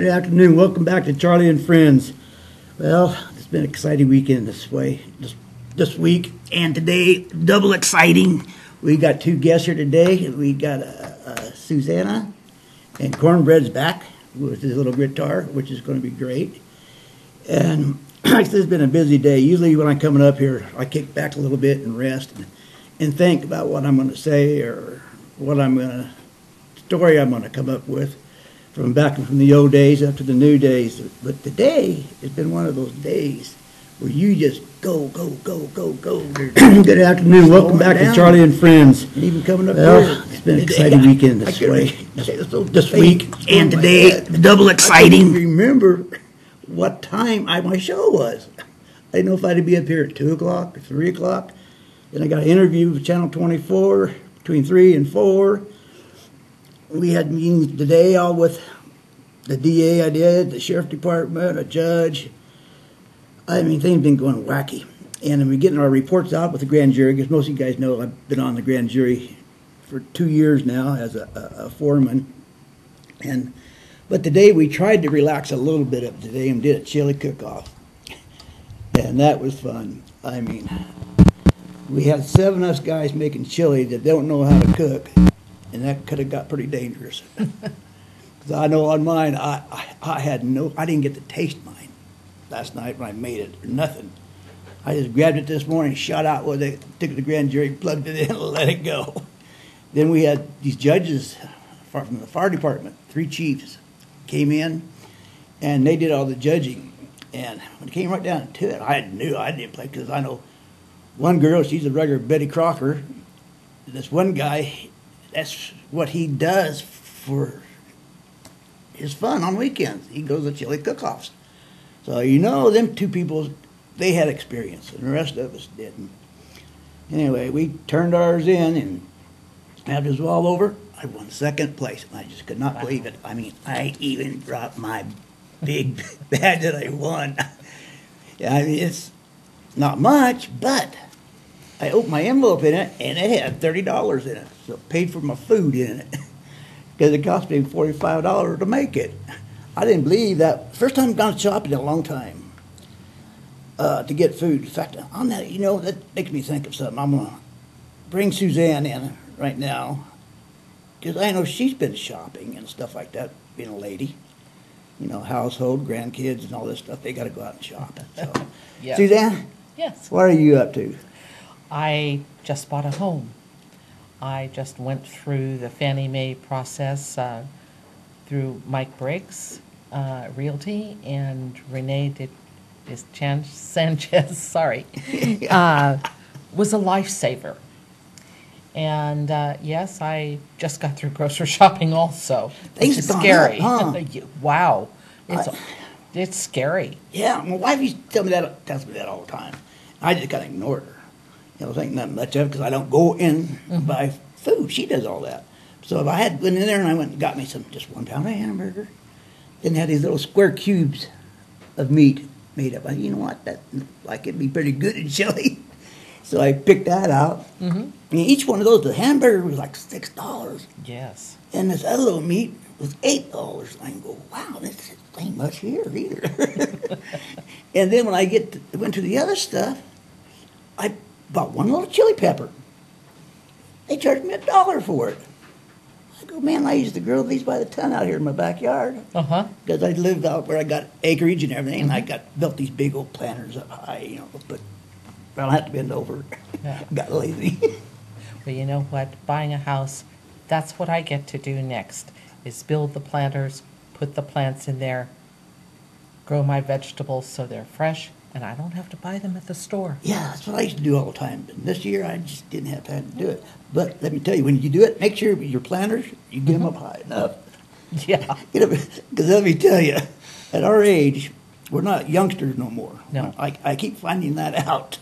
Good afternoon. Welcome back to Charlie and Friends. Well, it's been an exciting weekend this way, this, this week, and today, double exciting. We got two guests here today. We got uh, uh, Susanna, and Cornbread's back with his little guitar, which is going to be great. And like said, it's been a busy day. Usually, when I'm coming up here, I kick back a little bit and rest and, and think about what I'm going to say or what I'm going to story I'm going to come up with from back from the old days up to the new days. But today has been one of those days where you just go, go, go, go, go. Good afternoon. Welcome back to Charlie and Friends. And even coming up well, here. It's been an exciting weekend this way, this, this week, and today double exciting. remember what time I, my show was. I didn't know if I'd be up here at two o'clock or three o'clock. Then I got an interview with Channel 24 between three and four we had meetings today all with the DA I did, the sheriff department, a judge. I mean, things have been going wacky. And we're getting our reports out with the grand jury, because most of you guys know I've been on the grand jury for two years now as a, a, a foreman. And but today we tried to relax a little bit of today and did a chili cook-off. And that was fun. I mean, we had seven of us guys making chili that don't know how to cook and that could have got pretty dangerous. Because I know on mine, I, I, I had no, I didn't get to taste mine last night when I made it, or nothing. I just grabbed it this morning, shot out with it, took it to the grand jury, plugged it in, and let it go. Then we had these judges from the fire department, three chiefs, came in, and they did all the judging. And when it came right down to it, I knew I didn't play because I know one girl, she's a regular Betty Crocker. This one guy, that's what he does for his fun on weekends. He goes to chili cook-offs. So you know, them two people, they had experience, and the rest of us didn't. Anyway, we turned ours in, and it was all over, I won second place, I just could not believe it. I mean, I even dropped my big badge that I won. yeah, I mean, it's not much, but I opened my envelope in it, and it had thirty dollars in it. So paid for my food in it because it cost me forty five dollars to make it. I didn't believe that. First time I've gone shopping in a long time uh, to get food. In fact, on that, you know, that makes me think of something. I'm gonna bring Suzanne in right now because I know she's been shopping and stuff like that, being a lady. You know, household, grandkids, and all this stuff. They got to go out and shop. So, Yes. Suzanne, Yes. what are you up to? I just bought a home. I just went through the Fannie Mae process uh, through Mike Briggs uh, Realty and Renee did, is Chan, Sanchez, sorry, uh, was a lifesaver. And uh, yes, I just got through grocery shopping also. Things gone scary. up, huh? wow, it's it's scary. Yeah, my wife used to tell me that, tells me that all the time. I just of ignored her. You know, think nothing much of it because I don't go in and buy food. She does all that. So if I had went in there and I went and got me some, just one pound of hamburger, then had these little square cubes of meat made up. I, you know what? That like it'd be pretty good in chili. So I picked that out. Mm-hmm. Mean, each one of those, the hamburger was like six dollars, Yes. and this other little meat was eight dollars. I go, wow, this ain't much here either. and then when I get to, went to the other stuff, I bought one little chili pepper. They charged me a dollar for it. I go, man, I used to grow these by the ton out here in my backyard Uh huh. because I lived out where I got acreage and everything, and I got built these big old planters up high, you know. But I don't have to bend over. Yeah. got lazy. But you know what? Buying a house, that's what I get to do next, is build the planters, put the plants in there, grow my vegetables so they're fresh, and I don't have to buy them at the store. Yeah, that's what I used to do all the time. But this year, I just didn't have time to do it. But let me tell you, when you do it, make sure your planters, you get them up mm-hmm. high enough. Yeah. Because let me tell you, at our age, we're not youngsters no more. No. I, I keep finding that out.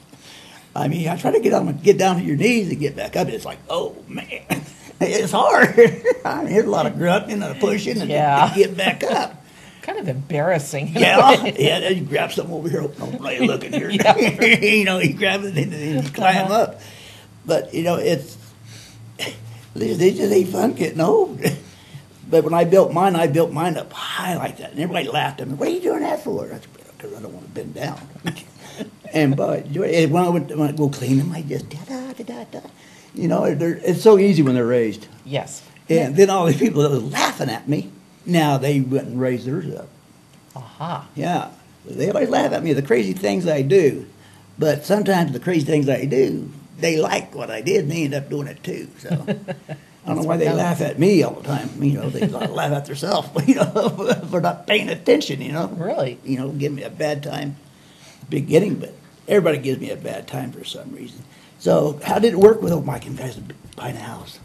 I mean, I try to get on, get down to your knees and get back up, it's like, oh man, it's hard. I mean, there's a lot of grunting and pushing and Yeah. get back up. Kind of embarrassing. Yeah, yeah. Then you grab something over here. Oh, hey, looking here. Yeah. you know, he grab it and you climb uh-huh. up. But you know, it's they just ain't fun getting old. But when I built mine, I built mine up high like that, and everybody laughed at me. What are you doing that for? Because I don't want to bend down. and but when I would when I go clean them, I just da da da da da. You know, it's so easy when they're raised. Yes. And then all these people that was laughing at me, now they wouldn't raise theirs up. Aha. Yeah, they always laugh at me the crazy things I do, but sometimes the crazy things I do, they like what I did, and they end up doing it too. So I don't know why they laugh at me all the time. You know, they laugh at themselves, you know, for not paying attention. You know, Really? you know, give me a bad time beginning, but everybody gives me a bad time for some reason. So how did it work with Mike and guys buying a house?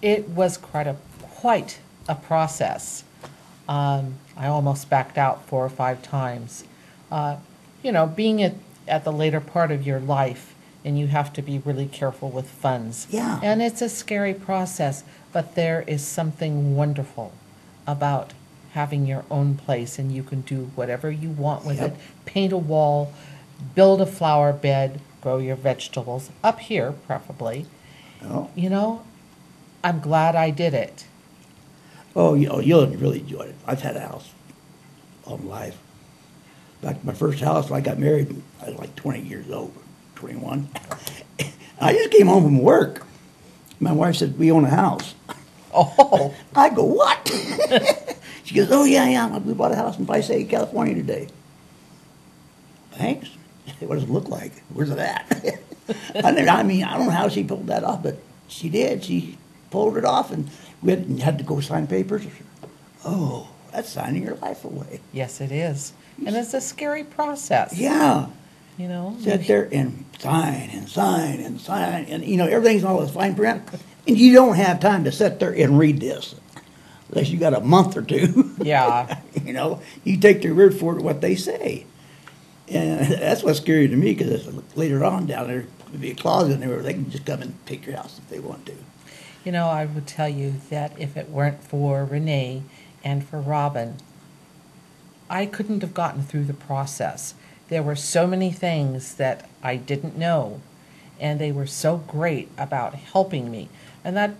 It was quite a quite a process. Um, I almost backed out four or five times. Uh, you know, being at, at the later part of your life, and you have to be really careful with funds. Yeah. And it's a scary process, but there is something wonderful about having your own place, and you can do whatever you want with Yep. it. Paint a wall, build a flower bed, grow your vegetables up here, preferably. Oh, You know, I'm glad I did it. Oh, you know, you'll really enjoy it. I've had a house all my life. Back to my first house, when I got married, I was like 20 years old, 21. I just came home from work. My wife said, "We own a house." Oh, I go, "What?" she goes, "Oh yeah, yeah. We bought a house in Visalia, California today." Thanks. What does it look like? Where's it at? I mean, I don't know how she pulled that off, but she did. She pulled it off, and we had, had to go sign papers. Oh, that's signing your life away. yes, it is. And it's a scary process. Yeah. You know, sit there and sign and sign and sign and you know everything's all this fine print and you don't have time to sit there and read this unless you got a month or two yeah, you know you take their word for it what they say and that's what's scary to me because later on down there could be a closet and everywhere they can just come and take your house if they want to you know, I would tell you that if it weren't for Renee and for Robin, I couldn't have gotten through the process. There were so many things that I didn't know, and they were so great about helping me. And that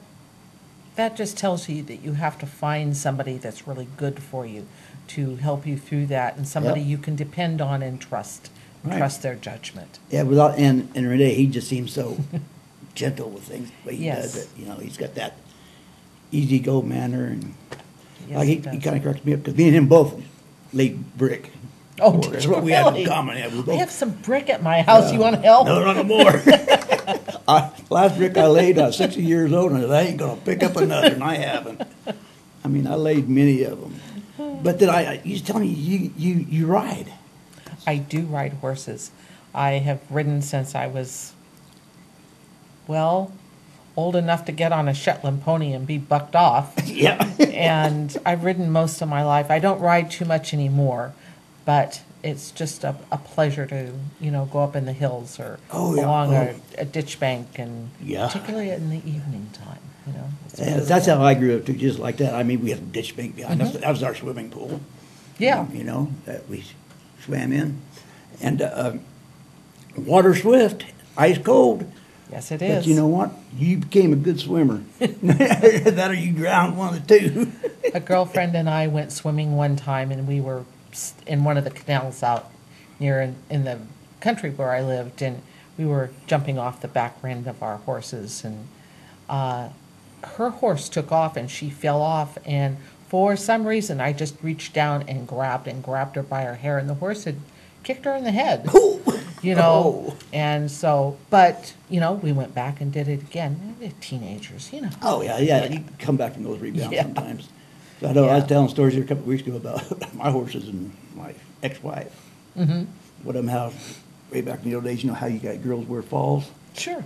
that just tells you that you have to find somebody that's really good for you to help you through that and somebody Yep. you can depend on and trust. Right. Trust their judgment. yeah without and and Renee he just seems so gentle with things but he Yes. does it you know he's got that easy go manner and Yes, like he, he he does. kind of cracks me up because me and him both laid brick. Oh, That's you what we have in really? common. Yeah, we I both. have some brick at my house. you want to help? No, no, no more. I, last brick I laid, I was 60 years old, and I said, I ain't gonna pick up another, and I haven't. I mean, I laid many of them. But then I, you was telling me you, you, you ride. I do ride horses. I have ridden since I was, well, old enough to get on a Shetland pony and be bucked off. Yeah. and I've ridden most of my life. I don't ride too much anymore, but it's just a, a pleasure to, you know, go up in the hills or Oh, yeah. along Oh. a, a ditch bank and Yeah. particularly in the evening time, you know. Yeah, that's how I grew up too, just like that. I mean, we had a ditch bank behind us. That was our swimming pool. Yeah. You know, that we swam in. And uh, water swift, ice cold. Yes, it is. But you know what? You became a good swimmer. that or you drowned one of the two. a girlfriend and I went swimming one time, and we were in one of the canals out near in, in the country where I lived, and we were jumping off the back end of our horses, and uh, her horse took off, and she fell off, and for some reason, I just reached down and grabbed and grabbed her by her hair, and the horse had kicked her in the head. You know, Oh. and so, but you know, we went back and did it again. Teenagers, you know. Oh, yeah, yeah. You come back from those rebounds Yeah. sometimes. So I know I was Yeah. telling stories here a couple of weeks ago about my horses and my ex-wife. Mm-hmm. What them how way back in the old days, you know how you got girls wear falls? Sure.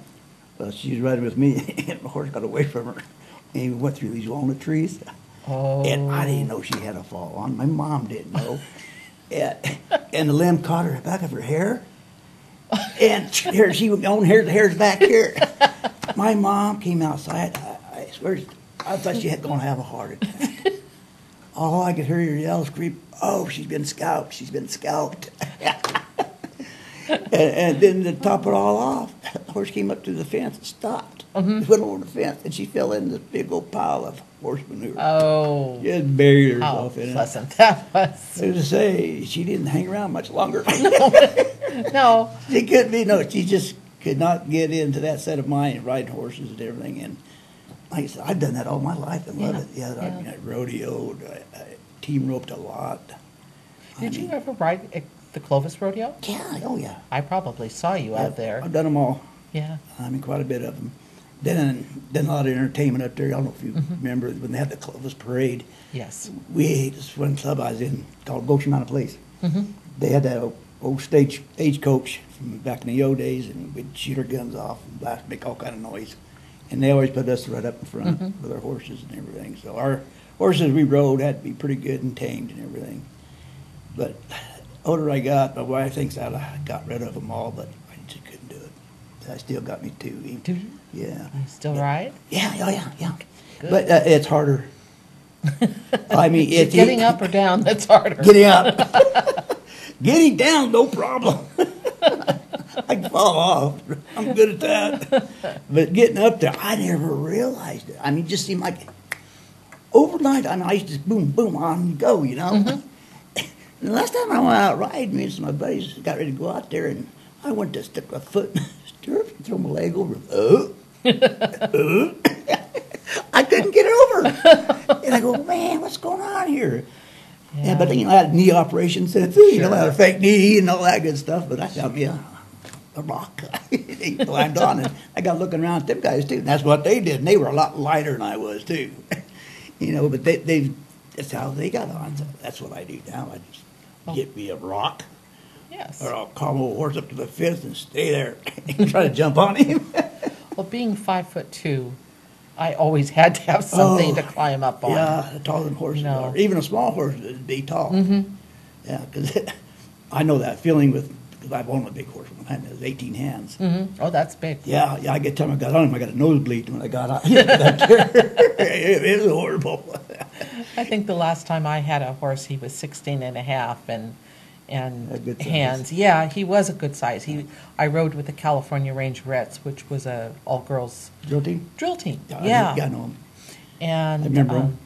Well, she was riding with me, and the horse got away from her, and he went through these walnut trees. Oh. And I didn't know she had a fall on. My mom didn't know. and, and the limb caught her back of her hair. And here she was going, here's the hair's back here. My mom came outside. I, I swear, I thought she had going to have a heart attack. All I could hear her yell, scream, oh, she's been scalped, she's been scalped. and, and then to top it all off, the horse came up to the fence and stopped. Mm-hmm. Went over the fence, and she fell in this big old pile of horse manure. Oh, Just buried how herself oh, in it. that was. As I say, she didn't hang around much longer. No, she couldn't be no, she just could not get into that set of mind, riding horses and everything. And like I said, I've done that all my life and love it. Yeah, I yeah. mean, I rodeoed, I, I team roped a lot. did I you mean, ever ride the Clovis Rodeo? Yeah, oh yeah. I probably saw you Yeah, out there. I've done them all. Yeah, I mean, quite a bit of them. Then, then a lot of entertainment up there. I don't know if you Mm-hmm. remember when they had the Clovis Parade. yes. We this one club I was in called Goshen Mountain Place. Mm-hmm. They had that old, old stage stagecoach from back in the old days, and we'd shoot our guns off and blast, make all kind of noise. And they always put us right up in front Mhm. with our horses and everything. So our horses we rode had to be pretty good and tamed and everything. But older I got, my wife thinks I got rid of them all, but I just couldn't do it. I still got me two. Yeah. You still ride? Yeah, oh yeah, yeah. Good. But uh, it's harder. I mean, it's getting up or down that's harder. Getting up. Getting down, no problem. I can fall off. I'm good at that. But getting up there, I never realized it. I mean, it just seemed like overnight. I mean, I used to just boom, boom, on you go, you know. Mm-hmm. The last time I went out riding, me and some of my buddies got ready to go out there, and I went to stick my foot in the stirrup and throw my leg over. Oh. I couldn't get it over. And I go, man, what's going on here? Yeah, but you know, I had knee operation since, you know, I had a fake knee and all that good stuff, but I found me a, a rock. they climbed on it. I got looking around at them guys too, and that's what they did, and they were a lot lighter than I was too. you know, but they, they, that's how they got on, so that's what I do now. I just Oh. get me a rock, Yes. or I'll call my horse up to the fifth and stay there and try to jump on him. Well, being five foot two, I always had to have something Oh, to climb up on. Yeah, taller than horses No. are. Even a small horse would be tall. Mm-hmm. Yeah, because I know that feeling with, because I've owned a big horse one time, it was 18 hands. Mm-hmm. Oh, that's big. Yeah, yeah, I get time I got on him, I got a nosebleed when I got on. it, it was horrible. I think the last time I had a horse, he was 16 and a half and, and hands. Yeah, he was a good size. He, I rode with the California Range Reds, which was a all-girls Drill team? drill team. Yeah, Yeah. I, yeah, I know him. And I remember 'em. um,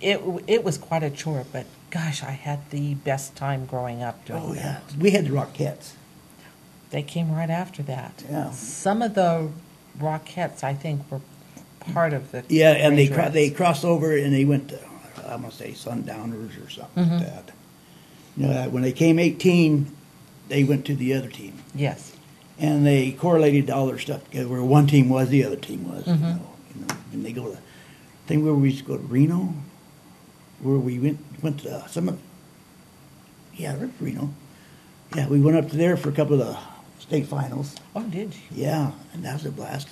it, it was quite a chore, but gosh, I had the best time growing up doing Oh, yeah. that. We had the Rockettes. They came right after that. Yeah. Some of the Rockettes, I think, were part of the. Yeah, and they cro- they crossed over and they went to, I'm going to say Sundowners or something Mhm. like that. You know, when they came 18, they went to the other team. Yes. and they correlated all their stuff together. Where one team was, the other team was. You Mhm. know, you know, and they go to, I think where we used to go to Reno, where we went went to uh, some of, yeah, Reno. Yeah, we went up to there for a couple of the state finals. Oh, did you? Yeah, and that was a blast.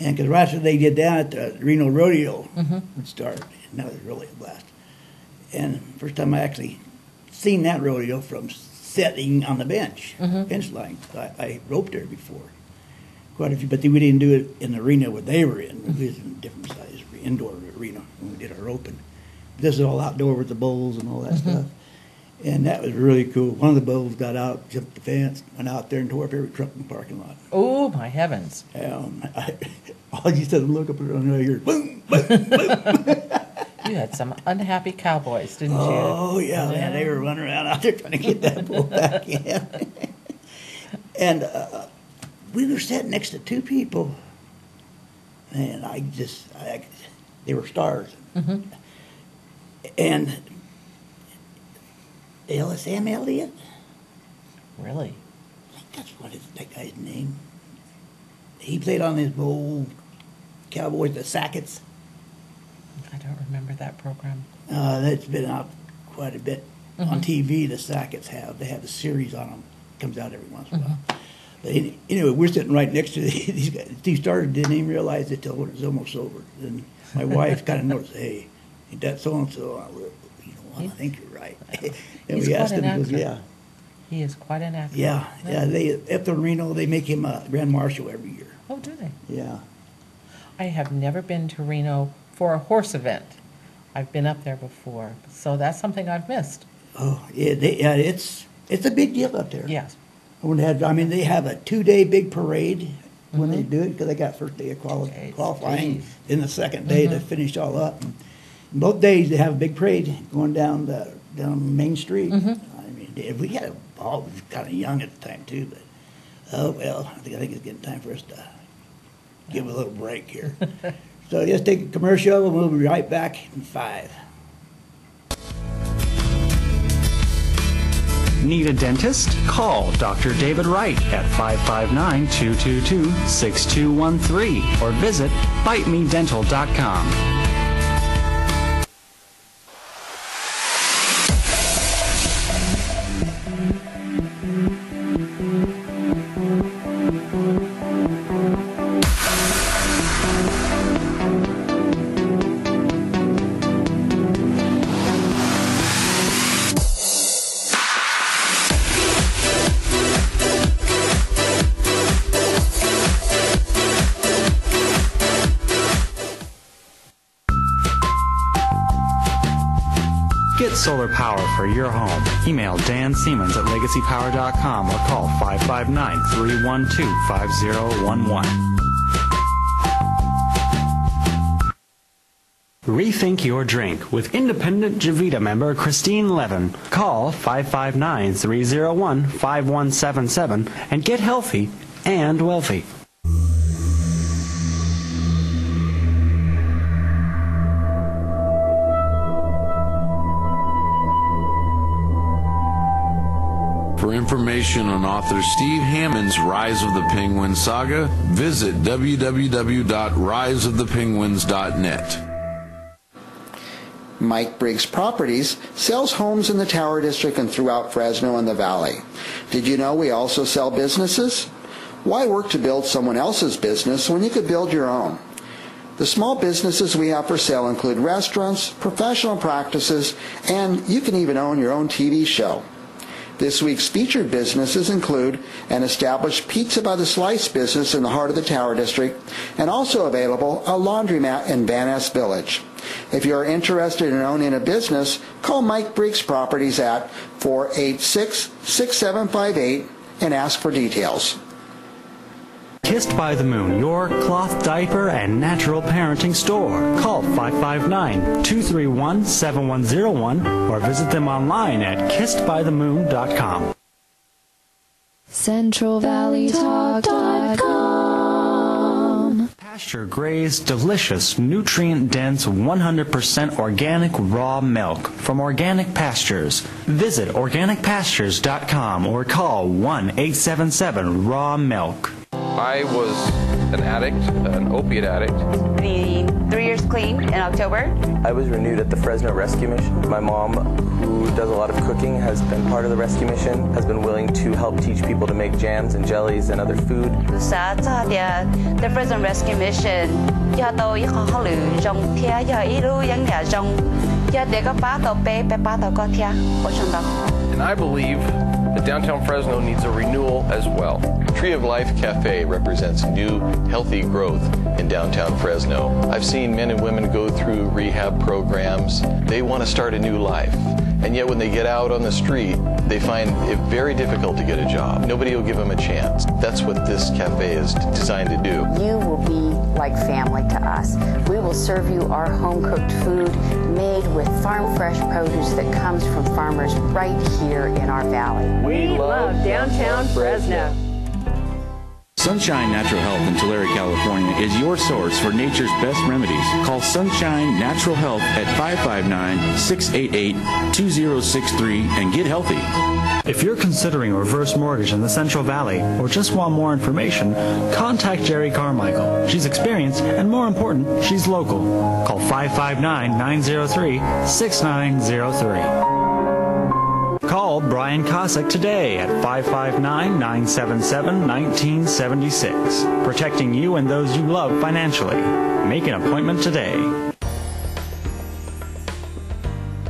And because right after they did that, the Reno Rodeo Mhm. would start, and that was really a blast. And first time I actually seen that rodeo from sitting on the bench, Mhm. bench line. I, I roped there before, quite a few, but we didn't do it in the arena where they were in. We was in a different size indoor arena when we did our roping. This is all outdoor with the bulls and all that stuff. And that was really cool. One of the bulls got out, jumped the fence, went out there and tore up every truck in the parking lot. Oh, my heavens. Um, I, all you said, look up and around here, boom, boom, boom. You had some unhappy cowboys, didn't you? Oh yeah, man, they were running around out there trying to get that bull back in. and uh, we were sitting next to two people, and I just, I, they were stars. Mhm. And LSM M. Elliott, Really? I think that's what is that guy's name. He played on his old Cowboys, the Sacketts. I don't remember that program. Uh, that's been out quite a bit on Mhm. TV. The Sacketts have they have a series on them. It Comes out every once in a while. But any- anyway, we're sitting right next to these guys. Steve started didn't even realize it till it was almost over. And my wife kind of noticed, hey, ain't that so and so? You know? I think you're right. and He's we quite asked an him, he goes, yeah, He is quite an actor. yeah, yeah. They at the Reno, they make him a grand marshal every year. Oh, do they? Yeah. I have never been to Reno for a horse event. I've been up there before, so that's something I've missed. Oh, yeah, they, yeah. It's it's a big deal up there. Yes. Have, I mean, they have a two-day big parade when they mm-hmm. do it because they got first day of quali- qualifying, then the second day to mm-hmm. finish all up. And both days they have a big parade going down the down Main Street. Mm-hmm. I mean, if we had a ball, we was kind of young at the time too, but oh well. I think I think it's getting time for us to give a little break here. so let's take a commercial and we'll be right back in five. Need a dentist? Call Dr. David Wright at 559 222 6213 or visit bitemedental.com. power for your home. Email Dan Siemens at legacypower.com or call 559 312 5011. Rethink your drink with independent Javita member Christine Levin. Call 559 301 5177 and get healthy and wealthy. Information on author Steve Hammond's Rise of the Penguin saga, visit www.riseofthepenguins.net. Mike Briggs Properties sells homes in the Tower District and throughout Fresno and the Valley. Did you know we also sell businesses? Why work to build someone else's business when you could build your own? The small businesses we have for sale include restaurants, professional practices, and you can even own your own TV show. This week's featured businesses include an established Pizza by the Slice business in the heart of the Tower District, and also available a laundromat in Van Ness Village. If you are interested in owning a business, call Mike Briggs Properties at 486-6758 and ask for details. Kissed by the Moon, your cloth diaper and natural parenting store. Call 559-231-7101 or visit them online at kissedbythemoon.com. CentralValleyTalk.com. Pasture grazed, delicious, nutrient dense, 100% organic raw milk from organic pastures. Visit organicpastures.com or call 1 877 Raw Milk. I was an addict, an opiate addict. the three years clean in October. I was renewed at the Fresno Rescue Mission. My mom, who does a lot of cooking, has been part of the rescue mission, has been willing to help teach people to make jams and jellies and other food. Sa sa the Prison Rescue Mission do tôi ít khó khó lử trong thia giờ ít lu yang nhà trong giờ để có bá tàu bé bé bá tàu có thia ở trong đó. And I believe that downtown Fresno needs a renewal as well. Tree of Life Cafe represents new, healthy growth in downtown Fresno. I've seen men and women go through rehab programs. They want to start a new life. And yet, when they get out on the street, they find it very difficult to get a job. Nobody will give them a chance. That's what this cafe is designed to do. You will be like family to us. We will serve you our home cooked food made with farm fresh produce that comes from farmers right here in our valley. We love downtown Fresno. Sunshine Natural Health in Tulare, California is your source for nature's best remedies. Call Sunshine Natural Health at 559-688-2063 and get healthy. If you're considering a reverse mortgage in the Central Valley or just want more information, contact Jerry Carmichael. She's experienced and more important, she's local. Call 559-903-6903. Call Brian Cossack today at 559-977-1976. Protecting you and those you love financially. Make an appointment today.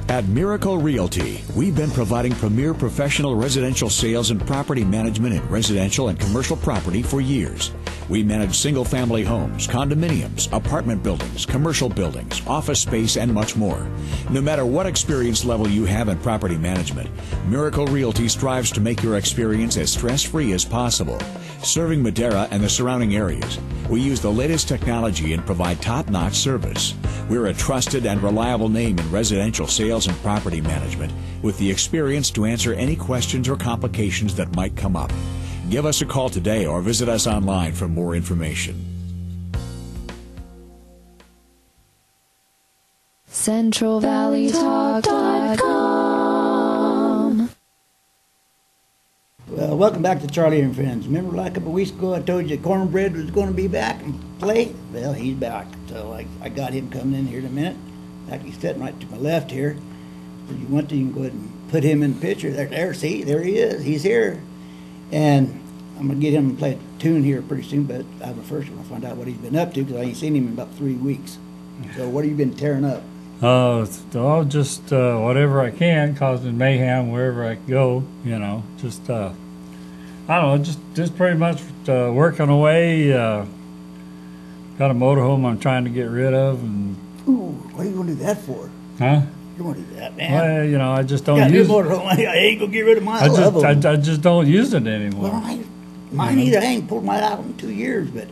At Miracle Realty, we've been providing premier professional residential sales and property management in residential and commercial property for years. We manage single family homes, condominiums, apartment buildings, commercial buildings, office space, and much more. No matter what experience level you have in property management, Miracle Realty strives to make your experience as stress free as possible. Serving Madera and the surrounding areas, we use the latest technology and provide top notch service. We're a trusted and reliable name in residential sales and property management with the experience to answer any questions or complications that might come up. Give us a call today or visit us online for more information. CentralValleyTalk.com. Well, welcome back to Charlie and Friends. Remember, like a couple weeks ago, I told you Cornbread was going to be back and play? Well, he's back. So I, I got him coming in here in a minute. Like he's sitting right to my left here. If you want to, you can go ahead and put him in the picture. There, there, see, there he is. He's here. And I'm going to get him to play a tune here pretty soon, but I was first going to find out what he's been up to because I ain't seen him in about three weeks. So, what have you been tearing up? Uh, oh, just uh, whatever I can, causing mayhem wherever I go. You know, just uh, I don't know, just just pretty much uh, working away. Uh, got a motorhome I'm trying to get rid of, and Ooh, what are you going to do that for? huh? You want to do that, man? Well, you know, I just don't use. motorhome. I ain't going to get rid of mine. I, I just I. I just don't use it anymore. Well, I, mine either. I ain't pulled mine out in two years, but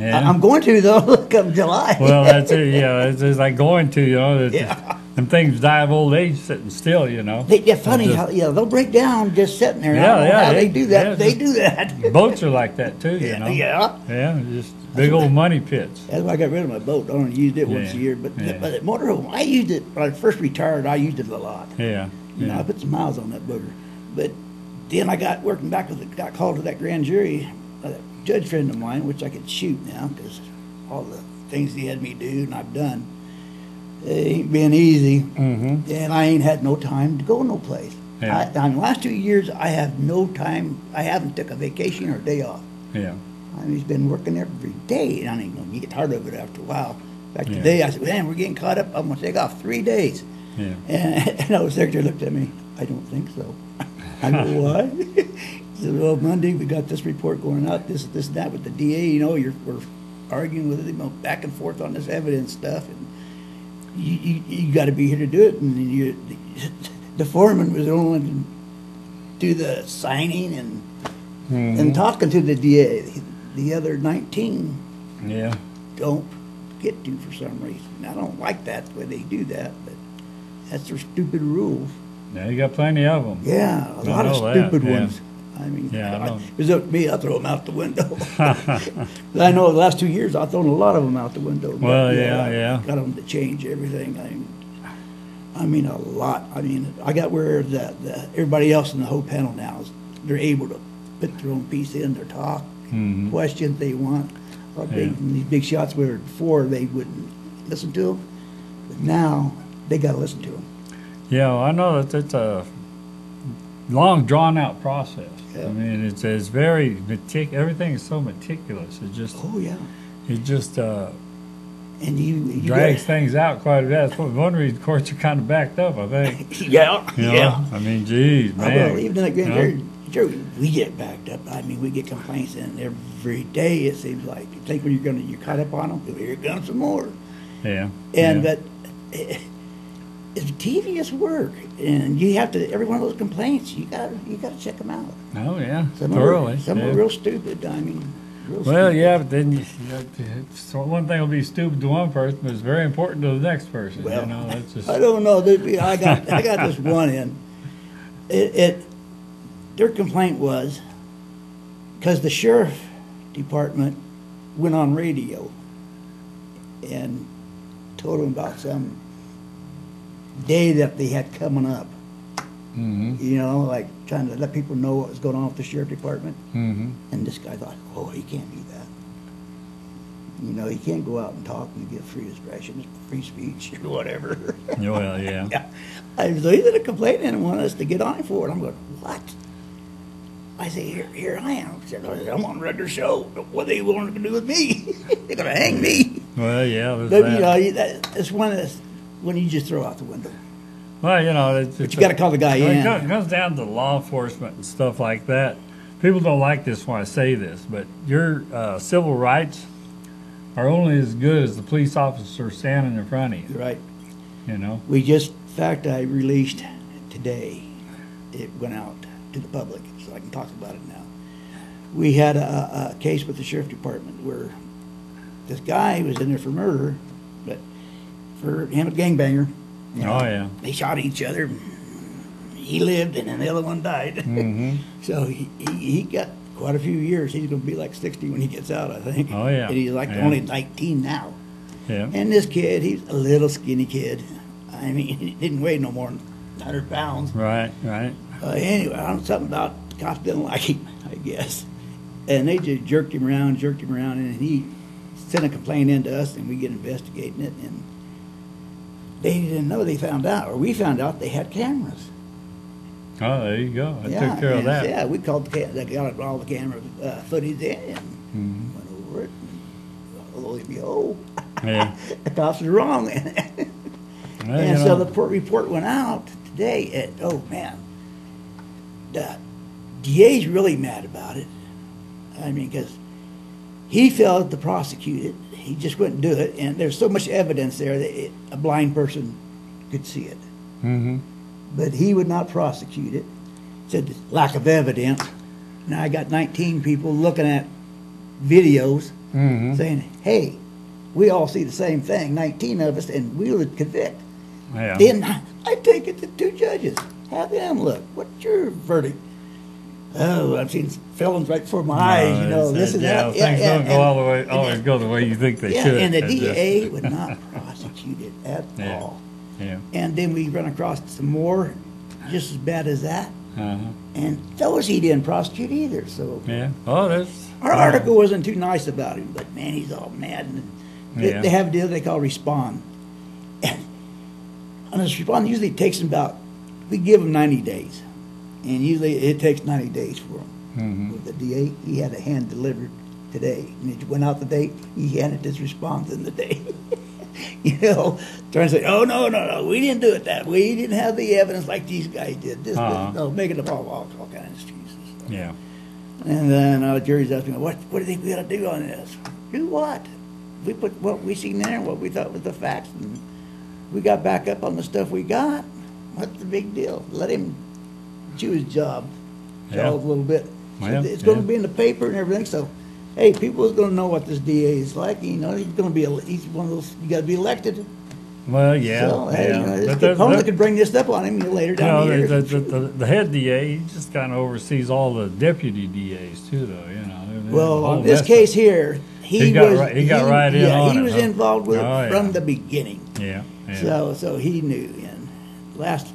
Yeah. I, am going to though. Come July. well, that's it. Yeah, it's, it's like going to you know. Yeah. Them things die of old age sitting still. You know. They, they're funny Just- how yeah they'll break down just sitting there. Yeah, yeah, how they- they, do that. yeah, they do that. Boats are like that too. You Yeah, know. yeah. Yeah, just big old money pits. That's why I got rid of my boat. I only used it once a year. But yeah. but the motorhome, I used it when I first retired. I used it a lot. Yeah. You know, I put some miles on that booger. But then I got working back with the, got called to that grand jury, a judge friend of mine, which I could shoot now because all the things he had me do and I've done. It ain't been easy, Mm-hmm. and I ain't had no time to go no place. Yeah. I, in the last two years, I have no time. I haven't took a vacation or a day off. Yeah. I mean, he's been working every day, and I mean, you get tired of it after a while. In fact, Yeah. today I said, "Man, we're getting caught up. I'm going to take off three days." Yeah. And, and our secretary looked at me. I don't think so. I go, why? he said, well, Monday we got this report going out, this, this, and that with the DA. You know, you're we're arguing with him back and forth on this evidence stuff, and you you, you got to be here to do it. And you, the foreman was the only one to do the signing and and mm-hmm. talking to the DA. The other 19 Yeah. don't get to for some reason. I don't like that the way they do that, but that's their stupid rules. Yeah, you got plenty of them. Yeah, a I lot of know that, stupid yeah. I mean, Yeah, I I- if it's up to me, I'll throw them out the window. But I know the last two years, I've thrown a lot of them out the window. But, Well, yeah, I yeah. Got them to change everything. I mean, I mean, a lot. I mean, I got where the, the everybody else in the whole panel now is they're able to put their own piece in, their talk, Mhm. questions they want. They, Yeah. These big shots where before they wouldn't listen to them, but now they got to listen to them. Yeah, well, I know that it's a long, drawn out process. Yeah. I mean, it's, it's very metic. Everything is so meticulous. It just, Oh yeah, it just uh, and you, you drags gotta- things out quite a bit. That's one reason courts are kind of backed up. I think. yeah, You know? yeah. I mean, geez, I man. will, even in grand you know? jury, jury, we get backed up. I mean, we get complaints in every day. It seems like you think when you're gonna you're caught up on them, here comes some more. Yeah. And yeah. but it's tedious work, and you have to every one of those complaints. You got you got to check them out. Oh yeah, Some thoroughly. are some yeah. are real stupid. I mean, real Well, stupid. yeah, but then you, you, so one thing will be stupid to one person, but it's very important to the next person. Well, you know, that's just I don't know. Be- I got I got this one in. It, it their complaint was because the sheriff department went on radio and told them about some day that they had coming up. hmm You know, like trying to let people know what was going on with the sheriff department. hmm And this guy thought, oh, he can't do that. You know, he can't go out and talk and get free expression, free speech, or whatever. Well, yeah. yeah. I, so he did a complaint and wanted us to get on for it. I'm going, what? I say, here, here I am. I said, I'm on regular show. What are they want to do with me? They're going to hang me. Well, yeah. But, that. you know, you- that, it's one of the, when you just throw out the window. Well, you know, it's, But you gotta call the guy in. It co- comes down to law enforcement and stuff like that. people don't like this when I say this, but your uh, civil rights are only as good as the police officer standing in front of you. Right. You know. We just, in fact, I released today, it went out to the public, so I can talk about it now. We had a, a case with the sheriff department where this guy was in there for murder, for him a gangbanger. you know, Oh yeah. They shot each other. He lived and then the other one died. Mhm. So he, he, he got quite a few years. He's going to be like 60 when he gets out, I think. Oh, yeah. And he's like Yeah. only 19 now. Yeah. And this kid, he's a little skinny kid. I mean, he didn't weigh no more than 100 pounds. Right. Right. Uh, anyway, I don't something about the cops didn't like him, I guess. And they just jerked him around, jerked him around, and he sent a complaint in to us, and we get investigating it. And they didn't know they found out, or we found out they had cameras. Oh, there you go. I yeah, took care of that. Yeah, we called the they got all the camera uh, footage in and Mhm. went over it. And, lo and behold, Yeah. the cops were wrong. And so know. the report, report went out today. And, oh man, the DA's really mad about it. I mean, because he failed to prosecute it. He just wouldn't do it, and there's so much evidence there that it, a blind person could see it. Mm-hmm. But he would not prosecute it. Said lack of evidence. Now I got 19 people looking at videos Mhm. saying, "Hey, we all see the same thing. 19 of us, and we would convict." Yeah. Then I, I take it to two judges. Have them look. What's your verdict? Oh, I've seen felons right before my eyes. You know, this and yeah, that. Things don't go all the way, always go the way you think they yeah, should. and the DA would not prosecute it at Yeah. all. Yeah. And then we run across some more, just as bad as that. Uh-huh. And those he didn't prosecute either. So Yeah. Oh, that's. our article wasn't too nice about him, but man, he's all mad. And they, Yeah. they have a deal they call respond. And on this respond, usually takes them about, we give them 90 days. And usually it takes 90 days for them. Mhm. With the DA, he had a hand delivered today. And it went out the day, he handed his response in the day. you know, trying to say, oh, no, no, no, we didn't do it that way. We didn't have the evidence like these guys did. This, Uh-huh. this, no, making up all, all, all kinds of excuses. Yeah. And then uh, Jerry's asking, what, what do you think we got to do on this? Do what? We put what we seen there, what we thought was the facts, and we got back up on the stuff we got. What's the big deal? Let him his job, Yeah. Charles, a little bit. Well, it's going to yeah. be in the paper and everything, so, hey, people is going to know what this DA is like. You know, he's going to be, a, he's one of those, you got to be elected. Well, yeah. So, hey, yeah. you know, this But there- opponent there- could bring this up on him later You down know, the the, the, the, the head DA, he just kind of oversees all the deputy DAs too, though, you know. They're- they're Well, on this case here, he, He got was right- he got right in yeah, on he was huh? involved with Oh, it yeah. from the beginning. Yeah, yeah. So so he knew. And last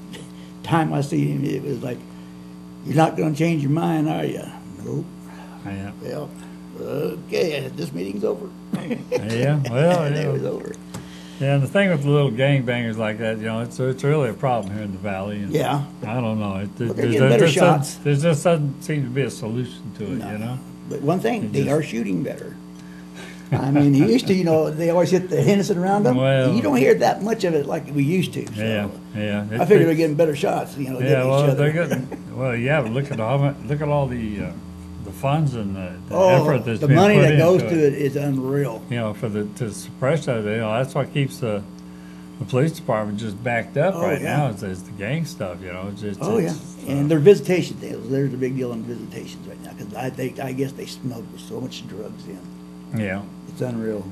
time I see him, it was like, "You're not going to change your mind, are you?" Nope. Yeah. Well, okay, this meeting's over. Yeah, well, and it yeah. was over. Yeah, and the thing with the little gangbangers like that, you know, it's it's really a problem here in the valley. And Yeah. I don't know. It, there- getting better just shots. doesn't- There just doesn't seem to be a solution to it, you know. But one thing, It they just- are shooting better. I mean, he used to, you know, they always hit the Henderson around them. Well- you don't hear that much of it like we used to. So Yeah, yeah. I figure they're getting better shots, you know, Yeah, well, they're getting. Well, yeah, but look at all look at all the uh, the funds and the, the oh, effort that's the money that goes to it is unreal. You know, for the to suppress that, you know, that's what keeps the the police department just backed up Oh, right yeah. now. Is, is the gang stuff, you know? It's just, Oh yeah, it's, and their visitation deals. There's a big deal on visitations right now because I think I guess they smuggle so much drugs in. Yeah. It's unreal.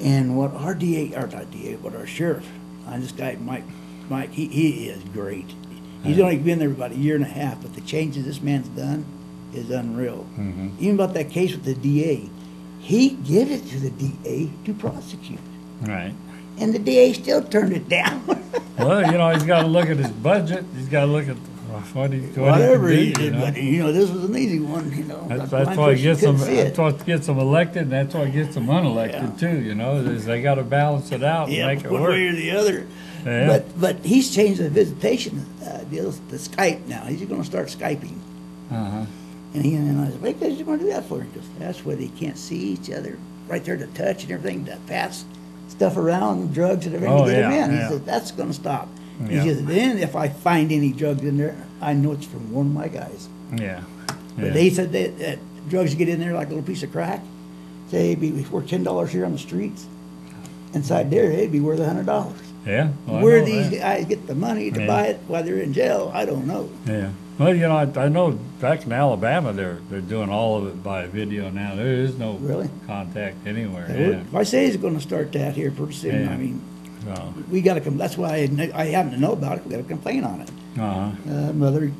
And what our DA, or not DA, but our sheriff, on this guy Mike, Mike, he, he is great. He's only been there about a year and a half, but the changes this man's done is unreal. Mhm. Even about that case with the DA, he gave it to the DA to prosecute, Right. and the DA still turned it down. Well, you know, he's got to look at his budget. He's got to look at what he what Whatever he he did, you know? but you know, this was an easy one. You know, That's, that's why he gets them. couldn't see it. That's what gets them elected, and that's why what gets them unelected too. You know, is they got to balance it out Yeah, and make it one work. way or the other. Yeah. But but he's changed the visitation uh, deals to Skype now. He's going to start Skyping. Uh-huh. And he and I said, "Wait, guys, you going to do that for?" He goes, "That's where they can't see each other, right there to touch and everything, to pass stuff around, drugs and everything Oh, to get yeah, them in." yeah. He said, "That's going to stop." Yeah. He says, "Then if I find any drugs in there, I know it's from one of my guys." Yeah. Yeah. But they said that, that drugs get in there like a little piece of crack. Say it'd be worth ten dollars here on the streets. Inside there, it'd be worth a hundred dollars. Yeah. well, Where these that. guys get the money to Yeah. buy it while they're in jail, I don't know. Yeah. Well, you know, I, I know back in Alabama, they're they're doing all of it by video now. There is no Really? contact anywhere. Yeah. If I say he's gonna start that here pretty soon, Yeah. I mean, So, we gotta come, that's why I, I happen to know about it, we gotta complain on it. Uh-huh. Uh, mother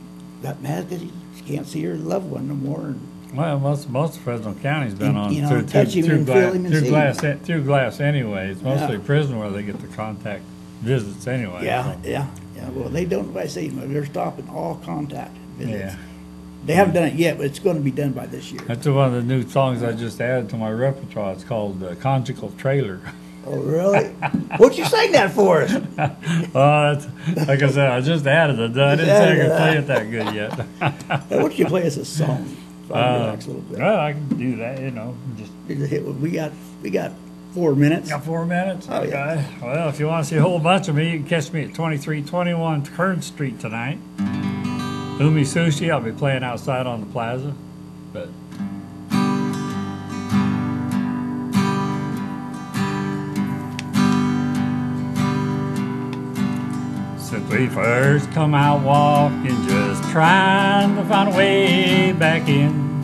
got mad because she can't see her loved one no more, and Well, most most of Fresno County's been And, on you know, through, touch through, him through, and feel glass, him and through glass him. through glass anyway. It's mostly Yeah. prison where they get the contact visits anyway. yeah, so, yeah, yeah, well, they don't, I say, they're stopping all contact visits. yeah. They haven't done it yet, but it's gonna be done by this year. That's one of the new songs I just added to my repertoire. It's called uh, "Conjugal Trailer." Oh, really? What'd you sing that for us? well, oh, that's, like I said, I just added it. I didn't say I could play it that good yet. Hey, don't you play as a song? So I can relax a little bit. well, I can do that. You know, just We got, we got four minutes. got four minutes. Oh, yeah. okay. Well, if you want to see a whole bunch of me, you can catch me at twenty three twenty one Kern Street tonight. Umi Sushi. I'll be playing outside on the plaza, but. Since we first come out walking, just trying to find a way back in.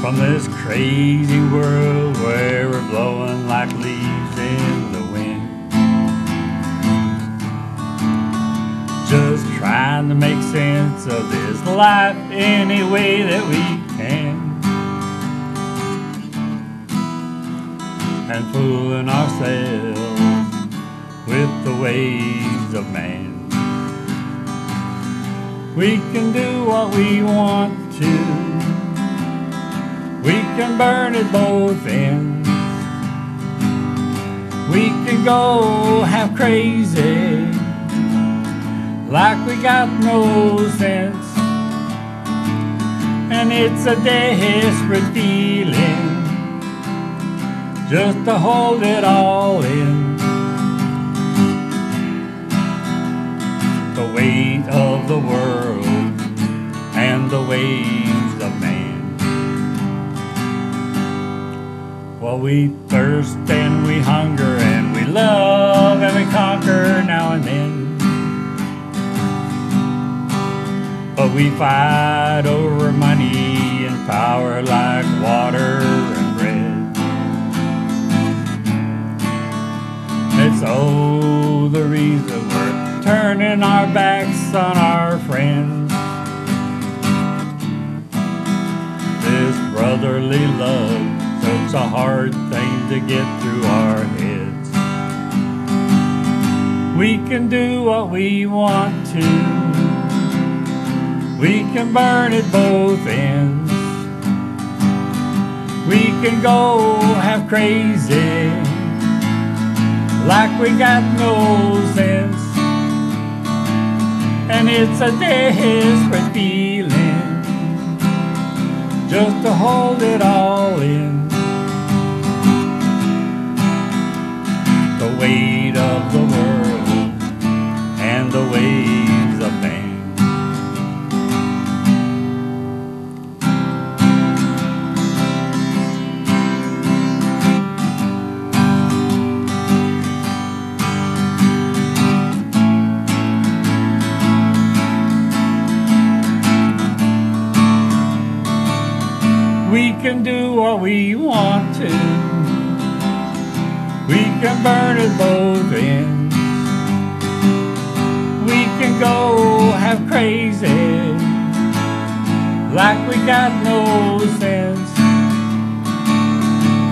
From this crazy world where we're blowing like leaves in the wind. Just trying to make sense of this life any way that we can. And fooling ourselves with the ways of man. We can do what we want to. We can burn at both ends. We can go half crazy, like we got no sense. And it's a desperate feeling just to hold it all in. The weight of the world and the ways of man. Well, we thirst and we hunger and we love and we conquer now and then. But we fight over money and power like water and bread. It's we're turning our backs on our friends. This brotherly love such a hard thing to get through our heads. We can do what we want to. We can burn at both ends. We can go half crazy, like we got no sense. And it's a desperate feeling just to hold it all in. The weight of the world and the waves of man. Can do what we want to. We can burn at both ends. We can go half crazy, like we got no sense.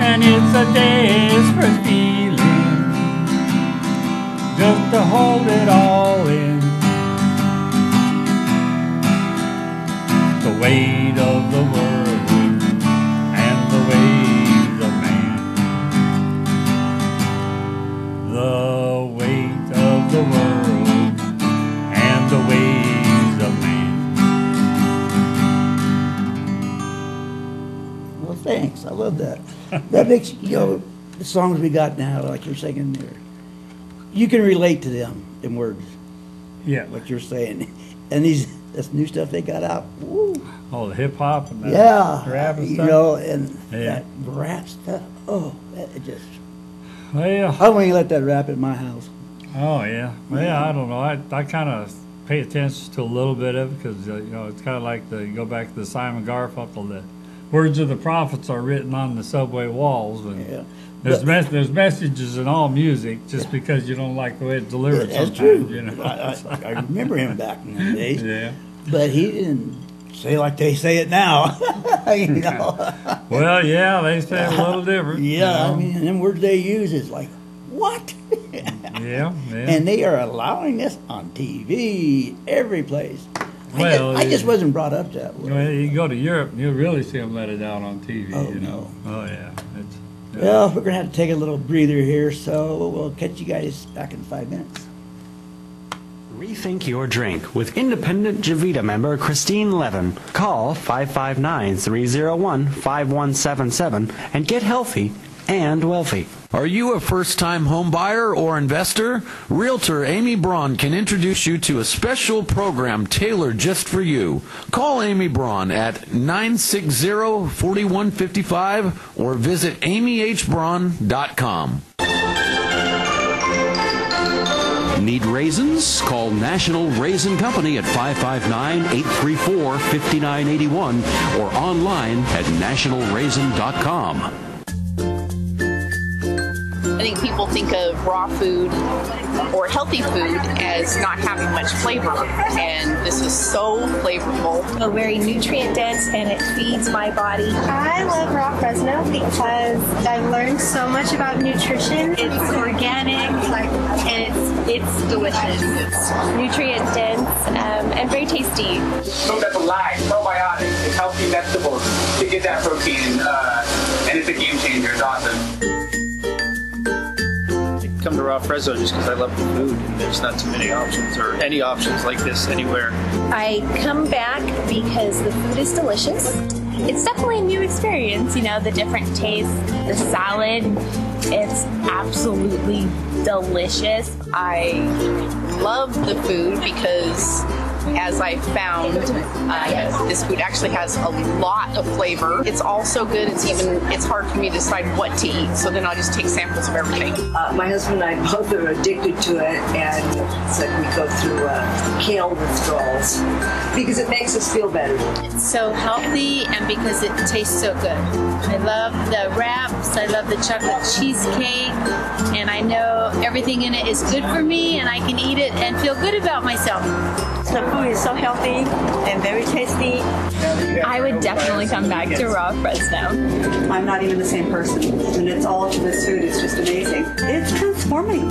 And it's a desperate feeling, just to hold it all in. The weight of the That makes, you know, the songs we got now, like you're singing there, you can relate to them in words, Yeah. what you're saying. And these this new stuff they got out. Woo. Oh, the hip hop and that Yeah, rap and you stuff. know, and Yeah. that rap stuff. Oh, that just. Well, I wouldn't even let that rap in my house. Oh yeah, well, yeah. I don't know. I I kind of pay attention to a little bit of it because uh, you know it's kind of like the go back to the Simon Garfunkel. The words of the prophets are written on the subway walls, and Yeah. there's But- mes- there's messages in all music. Just because you don't like the way it's delivered, That's true. You know. I, I, I remember him back in the days. Yeah. But he didn't say like they say it now. you know. Well, yeah, they say it a little different. you Yeah, I mean, and them words they use is like, what? yeah, yeah. And they are allowing this on TV, every place. Well, I, just, I just wasn't brought up that way. Well, you go to Europe, and you'll really see them let it out on TV. Oh, you know. Oh yeah. It's, Well, we're gonna have to take a little breather here, so we'll catch you guys back in five minutes. Rethink your drink with independent Javita member Christine Levin. Call 559-301-5177 and get healthy and wealthy. Are you a first time home buyer or investor? Realtor Amy Braun can introduce you to a special program tailored just for you. Call Amy Braun at 960 4155 or visit amyhbraun.com. Need raisins? Call National Raisin Company at 559-834-5981 or online at nationalraisin.com. I think people think of raw food or healthy food as not having much flavor, and this is so flavorful. So very nutrient dense and it feeds my body. I love raw Fresno because I've learned so much about nutrition. It's organic and it's it's delicious. It's nutrient dense um, and very tasty. So that's a lie. Probiotics. It's healthy vegetables to get that protein, uh, and it's a game changer. It's awesome. Come to Raw Fresno just because I love the food, and there's not too many options or any options like this anywhere. I come back because the food is delicious. It's definitely a new experience, you know, the different tastes, the salad. It's absolutely delicious. I love the food because, as I found, uh, this food actually has a lot of flavor. It's all so good. It's even it's hard for me to decide what to eat. So then I'll just take samples of everything. Uh, my husband and I both are addicted to it, and it's like we go through uh, kale withdrawals because it makes us feel better. It's so healthy and because it tastes so good. I love the wraps, I love the chocolate cheesecake, and I know everything in it is good for me and I can eat it and feel good about myself. The food is so healthy and very tasty. I would definitely come back to Raw Fresno. I'm not even the same person, and it's all to this food. It's just amazing. It's transforming.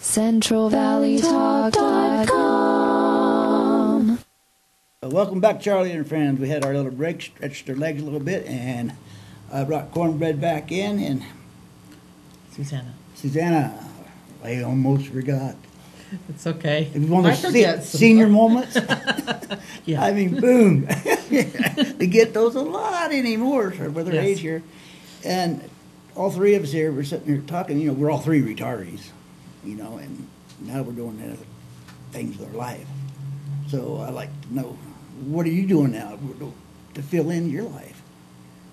CentralValleyTalk.com. Welcome back, Charlie and friends. We had our little break, stretched our legs a little bit, and I brought cornbread back in, and Susanna. Susanna, I almost forgot. It's okay. It was one of I those senior moments. Yeah. I mean, boom. they get those a lot anymore our Yes. age here. And all three of us here, we're sitting here talking, you know, we're all three retirees, you know, and now we're doing other things with our life. So I like to know, what are you doing now to fill in your life?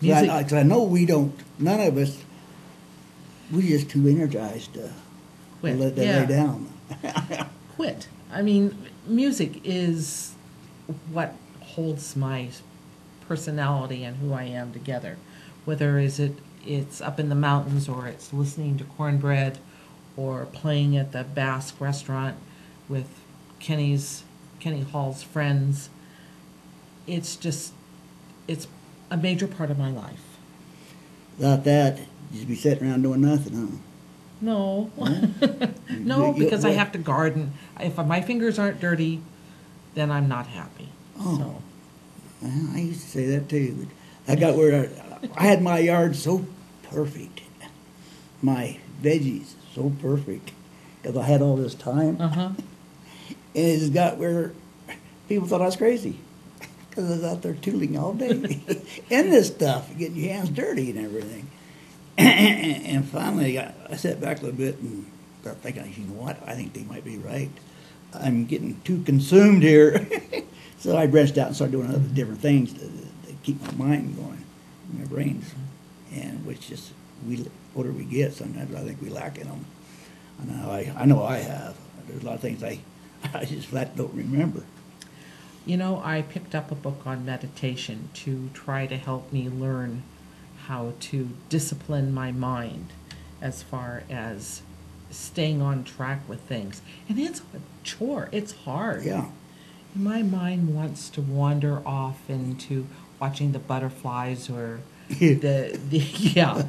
'Cause I. 'cause I know we don't, none of us, We're just too energized to, to Quit, let that yeah. lay down. quit. I mean, music is what holds my personality and who I am together. Whether is it it's up in the mountains or it's listening to cornbread or playing at the Basque restaurant with Kenny's Kenny Hall's friends. It's just it's a major part of my life. Without that, you'd be sitting around doing nothing, huh? No. no, You- you- because I have to garden. If my fingers aren't dirty, then I'm not happy. Oh. Well, I used to say that too. But I got where I, I had my yard so perfect, my veggies so perfect, because I had all this time. Uh-huh. And it's got where people thought I was crazy, because I was out there tooling all day in this stuff, getting your hands dirty and everything. and, finally, I, sat back a little bit and started thinking, you know what? I think they might be right. I'm getting too consumed here. so I branched out and started doing other different things to, to keep my mind going, my brains, and which just we older we get, sometimes I think we lack in them. I know I, I know I have. There's a lot of things I, I just flat don't remember. You know, I picked up a book on meditation to try to help me learn how to discipline my mind as far as staying on track with things. And it's a chore, it's hard. Yeah. My mind wants to wander off into watching the butterflies or the, the yeah.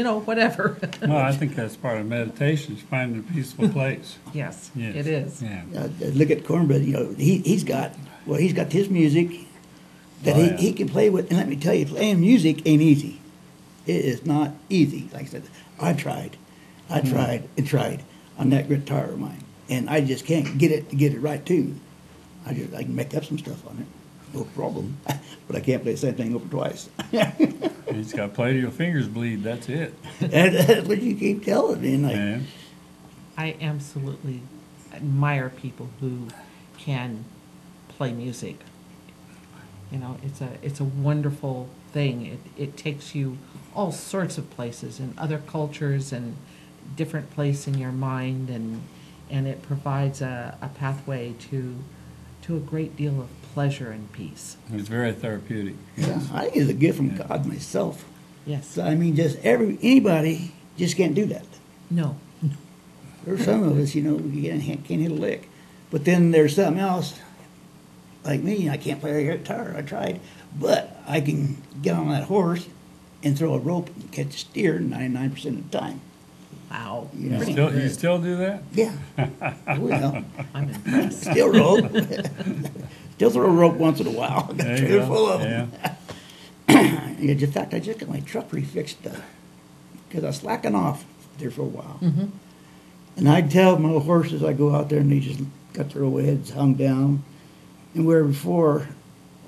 You know, whatever. Well, I think that's part of meditation, is finding a peaceful place. yes, Yes. it is. Yeah. Uh, look at Cornbread, you know, he, he's got, well, he's got his music that Oh, he, yeah. he can play with. And let me tell you, playing music ain't easy. It is not easy. Like I said, I tried. I Hmm. tried and tried on that guitar of mine. And I just can't get it to get it right tune. I just, I can make up some stuff on it. No problem. but I can't play the same thing over twice. You just got to play till your fingers bleed, that's it. and that's what you keep telling me. Like, Yeah. I absolutely admire people who can play music. You know, it's a it's a wonderful thing. It it takes you all sorts of places and other cultures and different place in your mind and and it provides a, a pathway to to a great deal of pleasure and peace. It's very therapeutic. Yeah, I think it's a gift from God myself. Yes. So I mean, just every anybody just can't do that. No. There's some of us, you know, we can't, can't hit a lick, but then there's something else. Like me, I can't play a guitar. I tried, but I can get on that horse and throw a rope and catch a steer 99% of the time. Wow. You You know? still, you still do that? Yeah. Well, I'm impressed. still rope. still throw a rope once in a while. I got a trailer go. full of Yeah. them. Yeah, in fact, I just got my truck refixed because I was slacking off there for a while. Mm-hmm. And I'd tell my horses, I go out there and they just got their old heads hung down. And where before,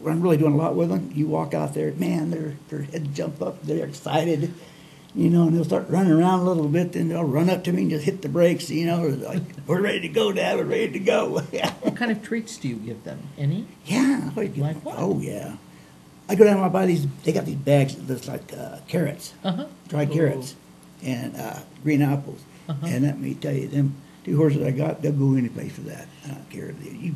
when I'm really doing a lot with them, you walk out there, man, their their heads jump up, they're excited, you know, and they'll start running around a little bit. Then they'll run up to me and just hit the brakes, you know, like we're ready to go, Dad, we're ready to go. What kind of treats do you give them? Any? Yeah. I always give- Like what? Oh yeah. I go down and I buy these. They got these bags that looks like uh, carrots, Uh-huh. dried Oh. carrots, and uh, green apples. Uh-huh. And let me tell you, them two horses I got, they'll go any place for that. I don't care. You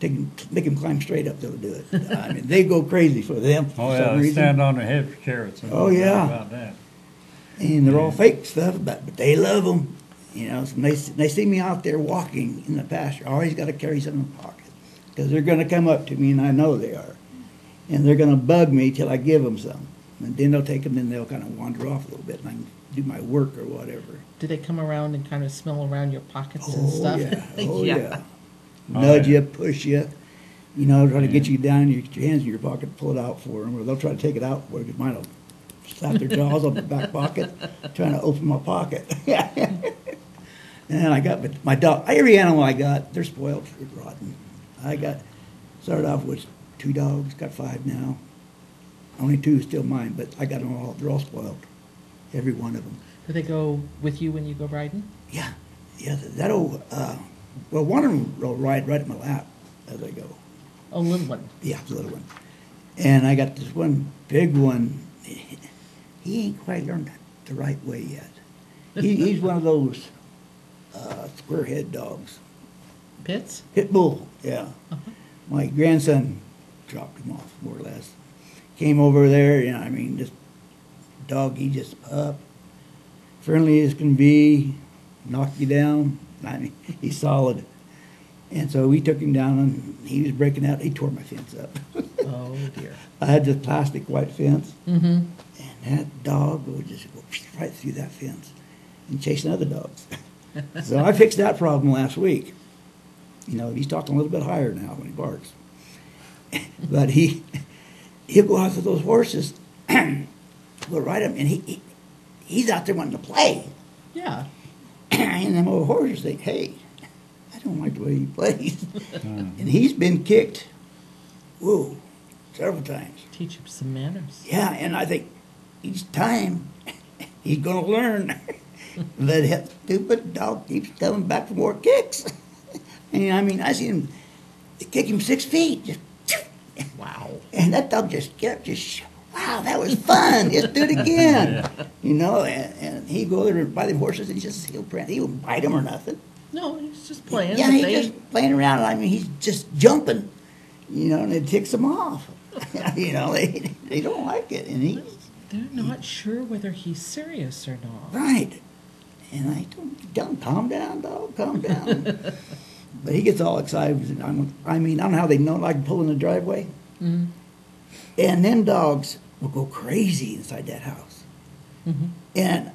take 'em- make them climb straight up, they'll do it. I mean, they go crazy for them for Oh, some yeah, they reason. stand on their head for carrots. Oh, yeah. About that. And they're all fake stuff, but, but they love them. You know, so they they see me out there walking in the pasture. I always got to carry something in my pocket because they're going to come up to me, and I know they are, and they're going to bug me till I give them some, and then they'll take them, and they'll kind of wander off a little bit, and I can do my work or whatever. Do they come around and kind of smell around your pockets and Oh stuff? yeah, oh yeah, Oh, nudge yeah. you, push you. You know, try to get you down, you get your hands in your pocket, pull it out for them, or they'll try to take it out for you. Mine will slap their jaws on my back pocket, trying to open my pocket. and I got my dog. Every animal I got, they're spoiled, they're rotten. I got started off with two dogs, got five now. Only two still mine, but I got them all. They're all spoiled, every one of them. Do they go with you when you go riding? Yeah, yeah. That old. Uh, well, one of them will ride right at my lap as I go. A little one. Yeah, the little one. And I got this one big one. He ain't quite learned the right way yet. He, he's one of those uh, square head dogs. Pits? Pit bull, yeah. My grandson dropped him off, more or less. Came over there, you know, I mean, just dog, he just up. Friendly as can be, knock you down. I mean, he's solid. And so we took him down and he was breaking out. He tore my fence up. Oh dear. I had this plastic white fence, Mm-hmm. And that dog would just go right through that fence and chasing other dogs. so I fixed that problem last week. You know, he's talking a little bit higher now when he barks. but he he'll go after those horses, go ride them, and he, he he's out there wanting to play. Yeah. and them old horses think, hey, I don't like the way he plays. Hmm. and he's been kicked, whoa, several times. Teach him some manners. Yeah, and I think each time he's gonna learn. but that stupid dog keeps coming back for more kicks. and I mean, I see him kick him six feet. Just, wow. And that dog just kept just, wow, that was fun. Let's do it again. Yeah. You know, and, and he go there and buy them horses, and he just he'll print. He won't bite them or nothing. No, he's just playing. Yeah, he's they- just playing around. I mean, he's just jumping. You know, and it ticks them off. you know, they they don't like it, and he They're not sure whether he's serious or not. right. And I don't him, calm down, dog, calm down. but he gets all excited. I'm, I mean, I don't know how they know like pulling the driveway. Mhm. And them dogs will go crazy inside that house. Mhm. And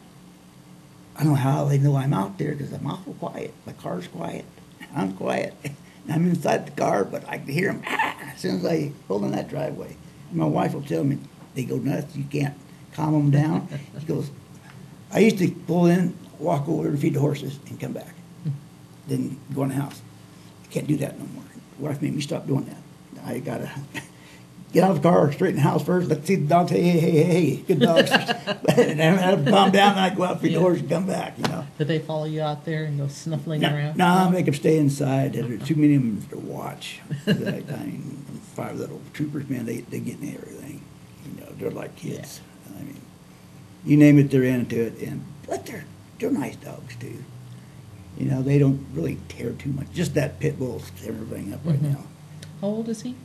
I don't know how they know I'm out there because I'm awful quiet. My car's quiet. I'm quiet. I'm inside the car, but I can hear them as soon as I pull in that driveway. My wife will tell me they go nuts. You can't calm them down. She goes, I used to pull in, walk over and feed the horses and come back. Hmm. Then go in the house. I can't do that no more. Wife made me stop doing that. I gotta get out of the car, straighten the house first. Let's see the dogs. Hey, hey, hey, hey, hey, good dogs. and I calm down. Then I go out feed the horses and come back. You know. Did they follow you out there and go snuffling No, around? no, I make them stay inside. There are too many of them to watch. I mean, five little troopers, man, they, they get in the know, they're like kids. I mean, you name it, they're into it. And but they're they're nice dogs too. You know, they don't really tear too much. Just that pit bull's everything up right Mhm. now. How old is he?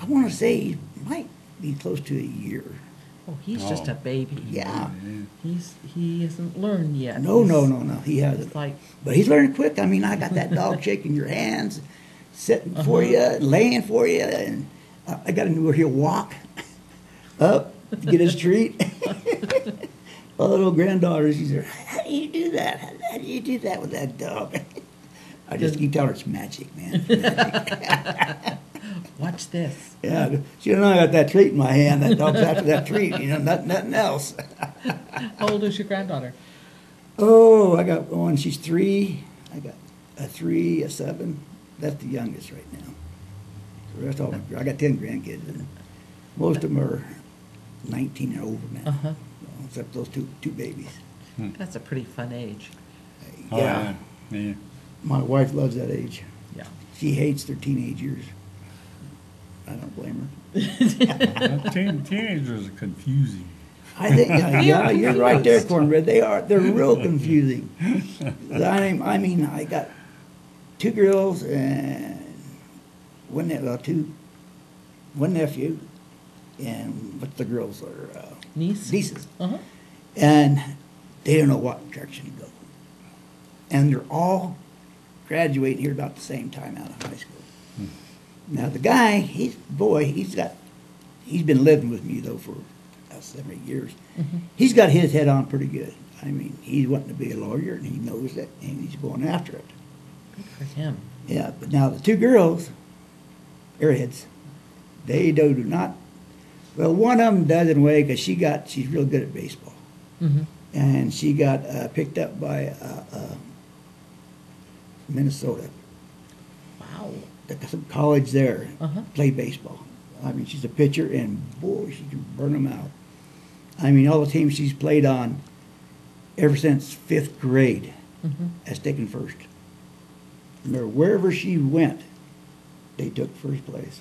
I want to say he might be close to a year. Oh, he's just a baby. Yeah. He's he hasn't learned yet. No, He's- no, no, no. He hasn't. like- but he's learning quick. I mean, I got that dog shaking your hands, sitting for Uh-huh. you, laying for you, and I I got to know where he'll walk up to get his treat. My little granddaughter, she's there. How do you do that? How, how do you do that with that dog? I just keep telling her it's magic, man. It's magic. Watch this. yeah, she don't know I got that treat in my hand. That dog's after that treat. You know, nothing, nothing else. How old is your granddaughter? Oh, I got one. She's three. I got a three, a seven. That's the youngest right now. The rest all I got ten grandkids, and most of them are nineteen and over now. Uh-huh. So, except those two two babies. That's a pretty fun age. Oh, yeah. yeah. Yeah. My wife loves that age. Yeah. She hates their teenage years. I don't blame her. Well, teen, teenagers are confusing. I think, yeah, yeah, you're right there, Cornbread. They are, they're real confusing. I mean, I mean, I got two girls and one, ne- well, two, one nephew, and what the girls are, uh, Niece? nieces. Uh-huh. And they don't know what direction to go. And they're all graduating here about the same time out of high school. Now the guy, he's boy, he's got, he's been living with me though for about seven, eight years. Mhm. He's got his head on pretty good. I mean, he's wanting to be a lawyer and he knows it and he's going after it. Good for him. Yeah, but now the two girls, airheads, they do do not. Well, one of them does in a way because she got she's real good at baseball, Mm-hmm. and she got uh, picked up by uh, uh, Minnesota. Wow. Some college there Uh-huh. play baseball. I mean, she's a pitcher, and boy, she can burn them out. I mean, all the teams she's played on ever since fifth grade Mhm. has taken first. No, wherever she went, they took first place.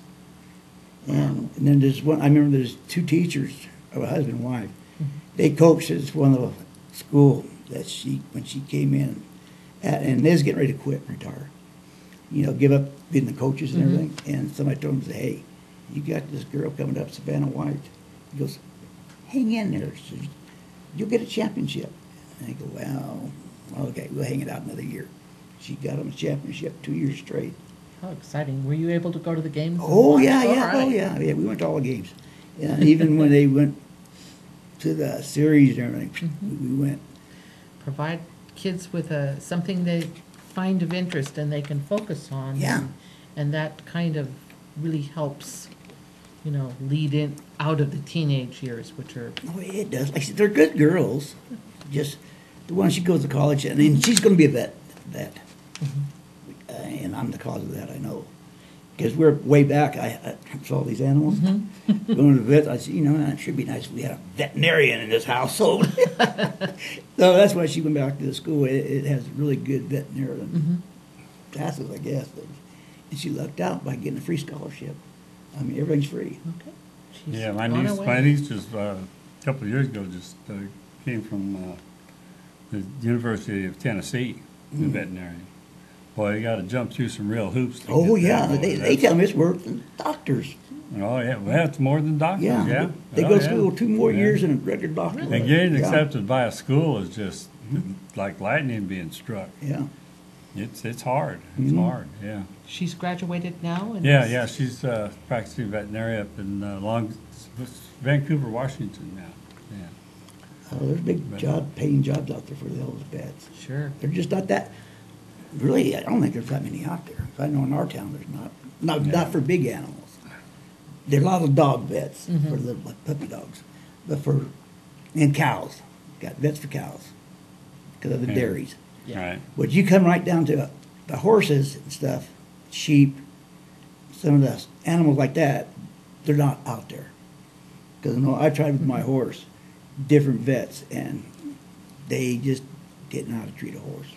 And, and then there's one, I remember there's two teachers, a husband and wife. They coached at one of the school that she, when she came in, at, and they was getting ready to quit and retire. You know, give up being the coaches and Mhm. everything. And somebody told them, hey, you got this girl coming up, Savannah White. He goes, hang in there. Says, You'll get a championship. And I go, well, okay, we'll hang it out another year. She got him a championship two years straight. How exciting. Were you able to go to the games? Oh yeah, yeah, oh yeah, yeah. We went to all the games, and even when they went to the series and everything, Mm-hmm. we went. Provide kids with a, something they find of interest and they can focus on. Yeah. and- And that kind of really helps, you know, lead in, out of the teenage years, which are, Oh, it does. Like said, they're good girls. Just the one she goes to college, and then she's going to be a vet. Vet, Mm-hmm. Uh, and I'm the cause of that. I know. because we're way back. I, I saw these animals Mm-hmm. going to the vet. I said, you know, it should be nice if we had a veterinarian in this household. so that's why she went back to the school. It, it has really good veterinarian Mm-hmm. classes, I guess. And she lucked out by getting a free scholarship. I mean, everything's free. Okay. She's Yeah, my niece, way. my niece just, uh, a couple of years ago, just uh, came from uh, the University of Tennessee, the Mm. veterinarian. Boy, you got to jump through some real hoops. to Oh get yeah, they, they tell me it's worse than doctors. Oh, yeah, well, it's more than doctors, Yeah, yeah. they Oh, go to yeah. school two more Yeah. years than a regular doctor. And getting Yeah. accepted by a school is just like lightning being struck. Yeah. It's, it's hard, it's Mhm. hard, yeah. She's graduated now? and Yeah, yeah, she's uh, practicing veterinary up in uh, Long, Vancouver, Washington now, yeah. Oh, there's big But- job, paying jobs out there for those vets. Sure. They're just not that, really, I don't think there's that many out there. I know in our town, there's not, not, Yeah. not for big animals. There are a lot of dog vets Mhm. for little like puppy dogs, but for, and cows, got vets for cows, because of the Yeah. dairies. Right. But you come right down to the horses and stuff, sheep, some of the animals like that, they're not out there. Because no, I tried with my horse, different vets, and they just didn't know how to treat a horse.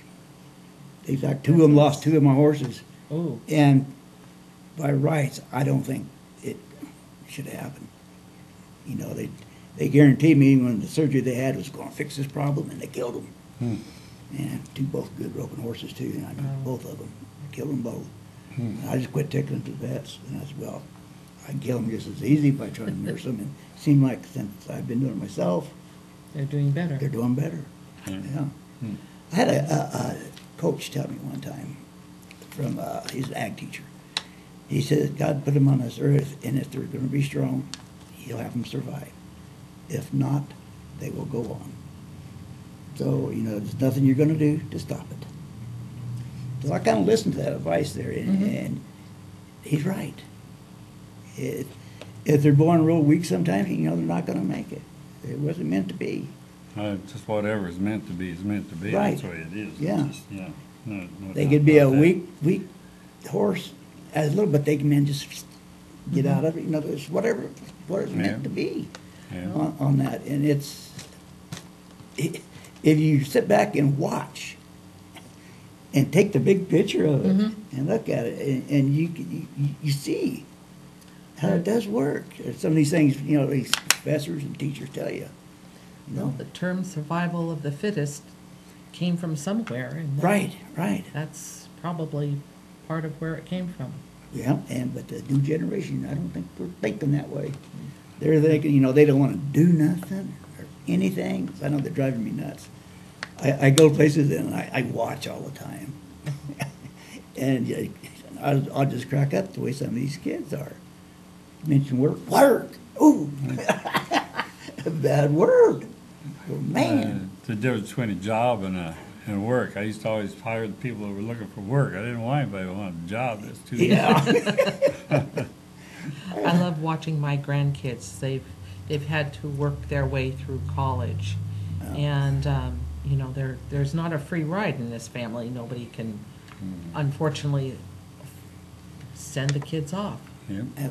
In fact, two of them lost two of my horses, Oh, and by rights, I don't think it should have happened. You know, they they guaranteed me when the surgery they had was going to fix this problem, and they killed them. Hmm. And two both good broken horses too, and I knew Oh. both of them. Killed them both. Hmm. I just quit taking them to the vets, and I said, well, I can kill them just as easy by trying to nurse them. And it seemed like since I've been doing it myself, they're doing better. they're doing better. Hmm. Yeah. I had a, a, a coach tell me one time from uh, he's an ag teacher. He says God put them on this earth, and if they're going to be strong, He'll have them survive. If not, they will go on. So you know, there's nothing you're going to do to stop it. So I kind of listened to that advice there, and, Mhm. and he's right. If, if they're born real weak, sometimes you know they're not going to make it. It wasn't meant to be. Uh, just whatever is meant to be is meant to be. Right. That's the way it is. It's Yeah. just, yeah. No, no They could be a that. weak, weak horse as little, but they can then just get out of it. You know, it's whatever, what it's meant to be Yeah. on, on that. And it's, i- if you sit back and watch and take the big picture of it Mhm. and look at it, and, and you, you, you see how it does work. Some of these things, you know, these professors and teachers tell you. Well, the term survival of the fittest came from somewhere. and that- Right, right. That's probably part of where it came from. Yeah, and but the new generation, I don't think they're thinking that way. They're thinking, you know, they don't want to do nothing or anything. I know they're driving me nuts. I, I go places and I, I watch all the time, and uh, I'll, I'll just crack up the way some of these kids are. Mention work, work. Ooh, a bad word. Well, man, Uh, the difference between a job and a and work. I used to always hire the people that were looking for work. I didn't want anybody who wanted a job. That's too Yeah. I love watching my grandkids. They've they've had to work their way through college, and um, you know there there's not a free ride in this family. Nobody can, unfortunately, send the kids off. Yep. Uh,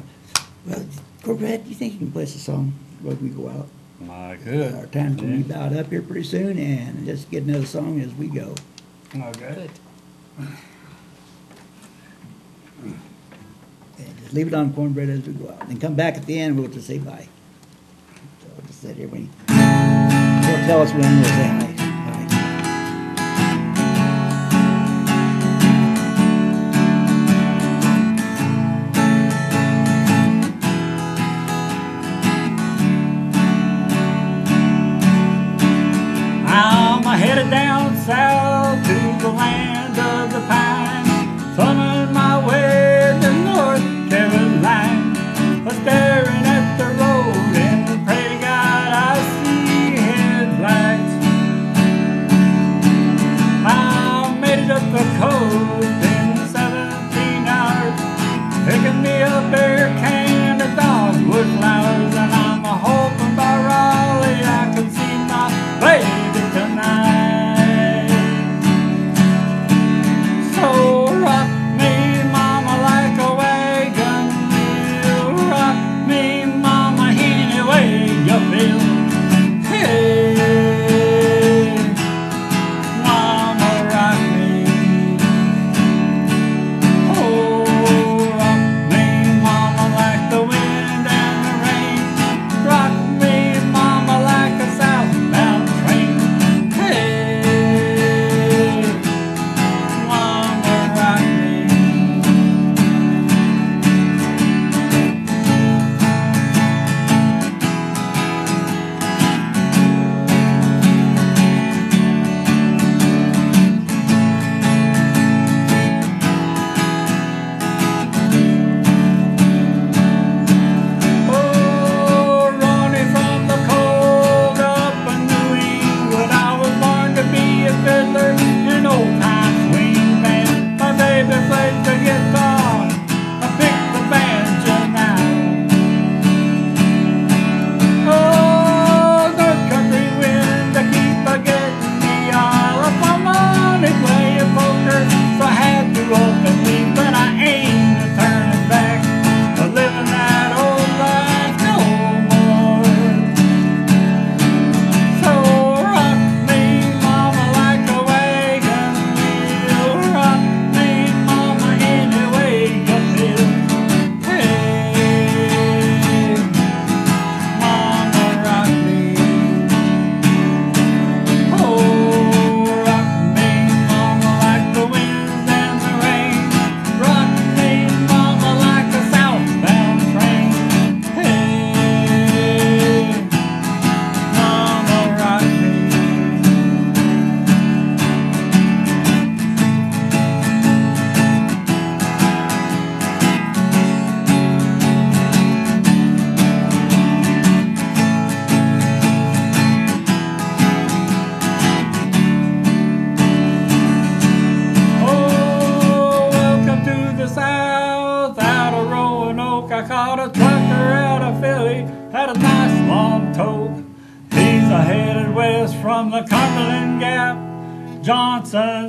well, Cornbread, do you think you can play us a song when we go out? I Good, Our time's gonna be Yeah. about up here pretty soon, and just get another song as we go. Okay. Good. And just leave it on cornbread as we go out. And come back at the end, we'll just say bye. So I'll just sit here when They'll tell us when we'll say hi.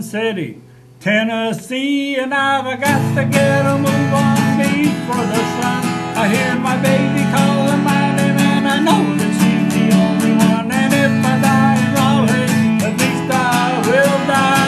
City, Tennessee, and I've got to get a move on me for the sun. I hear my baby calling my name, and I know that she's the only one. And if I die in Raleigh, at least I will die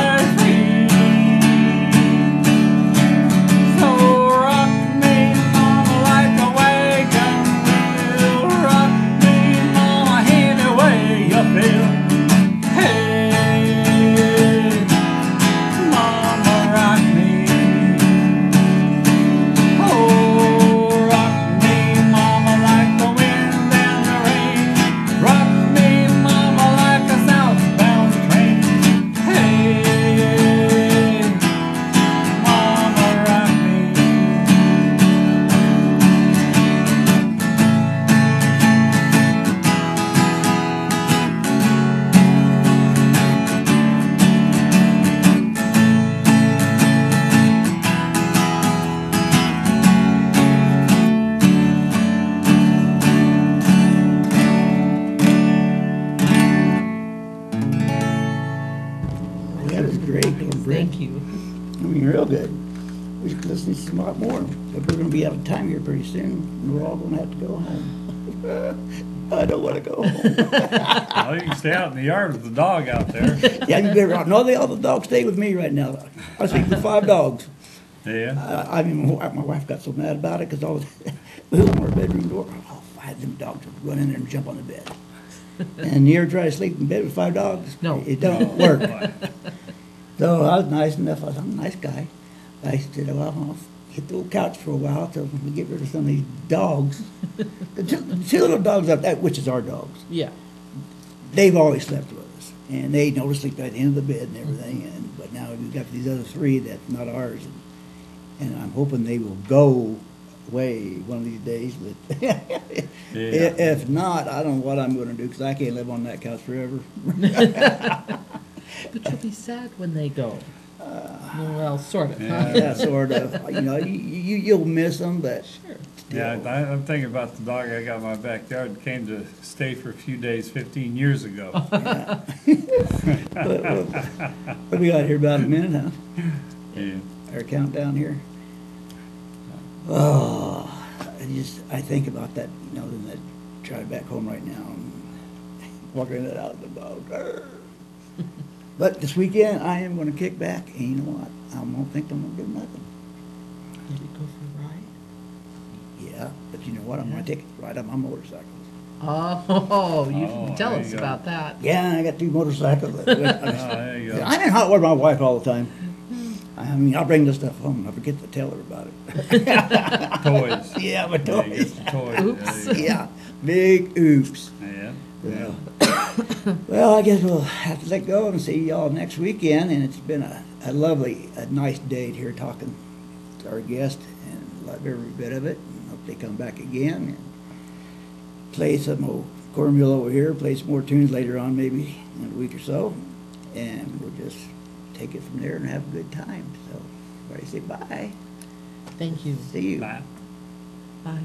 soon, and we're all gonna have to go home. I don't wanna go home. Well, you can stay out in the yard with the dog out there. Yeah, you better, no, they, all the dogs stay with me right now. I sleep with five dogs. Yeah. I, I mean, my wife- my wife got so mad about it, cause all, we opened our bedroom door, all five of them dogs would run in there and jump on the bed. And you ever try to sleep in bed with five dogs? No. It don't work. So I was nice enough, I was, I'm a nice guy. I said, well, I'll hit the little couch for a while till we get rid of some of these dogs. The two, the two little dogs up that, which is our dogs, Yeah. they've always slept with us. And they know to sleep at the end of the bed and mm-hmm. everything, and, but now we've got these other three that's not ours. And, and I'm hoping they will go away one of these days, but if, if not, I don't know what I'm gonna do, cause I can't live on that couch forever. But you'll be sad when they go. Well, sort of. huh? Yeah, sort of, you know, you, you, you'll miss them, but. Sure. Yeah, I, I'm thinking about the dog I got in my backyard, came to stay for a few days fifteen years ago. What what we got here, about a minute, huh? Yeah. Our countdown here. Oh, I just, I think about that, you know, then that drive back home right now and walking it out of the dog. Arr. But this weekend, I am gonna kick back, and you know what? I don't think I'm gonna do nothing. Did you go for a ride? Yeah, but you know what? I'm gonna take it right on my motorcycle. Oh, you Oh, tell there us you about that. Yeah, I got two motorcycles. Oh, there you go. I'm in hot water with my wife all the time. I mean, I'll bring this stuff home. And I forget to tell her about it. Toys. Yeah, my Yeah, you toys. get the toys. Oops. There. Yeah, big oops. Yeah. Well, well, I guess we'll have to let go and see y'all next weekend. And it's been a, a lovely, a nice day here talking to our guest and love every bit of it. And hope they come back again and play some old cornmeal over here, play some more tunes later on, maybe in a week or so. And we'll just take it from there and have a good time. So, everybody say bye. Thank you. See you. Bye. Bye.